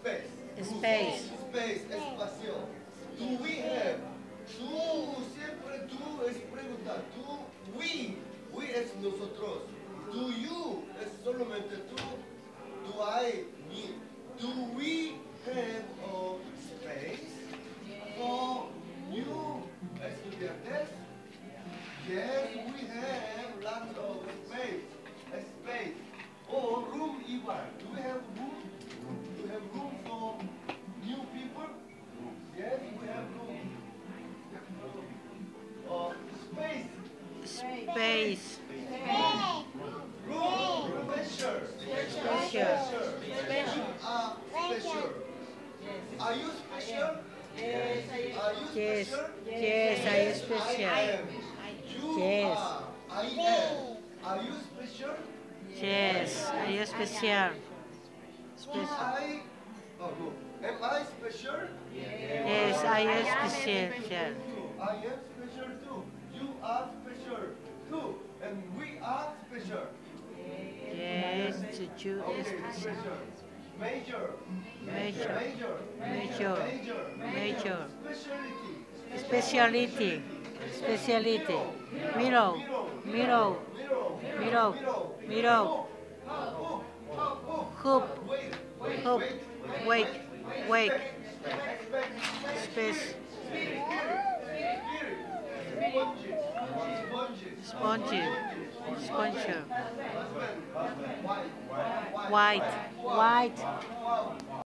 space. Space. Space, espacio. Do we have? Tú, siempre tú es pregunta. Tú, we. We es nosotros. Do you es solamente tú. Do I, me. Do we have a space for new estudiantes? Yes, we have lots of Space. Room. You are special. Are you special? Are you Yes. special? Yes, are you special? I am. Yes. I am. Are you special? Yes. Are you special? Am Special. I? Oh no. Am I special? Yes, are you special? I am special too. You are special too. And we are special. Yes, to you Okay, is special. Major. Major. Major. Major. Major. Major. Speciality. Speciality. Mirror. Mirror. Mirror. Mirror. Hoop. Hoop. Wake. Wake. Space. Husband. Husband. White. White.